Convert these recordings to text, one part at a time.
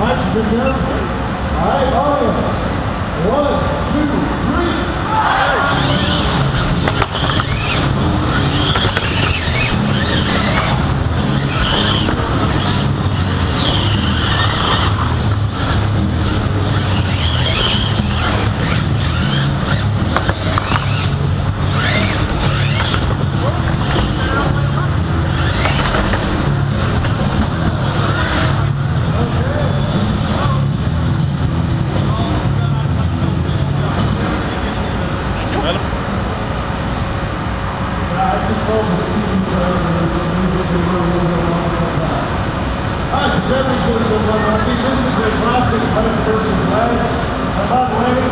Ladies and gentlemen, all right, audience, one, two. Hello? Hi, I think this is a classic left versus left. About lane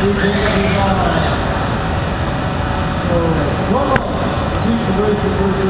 Thank you.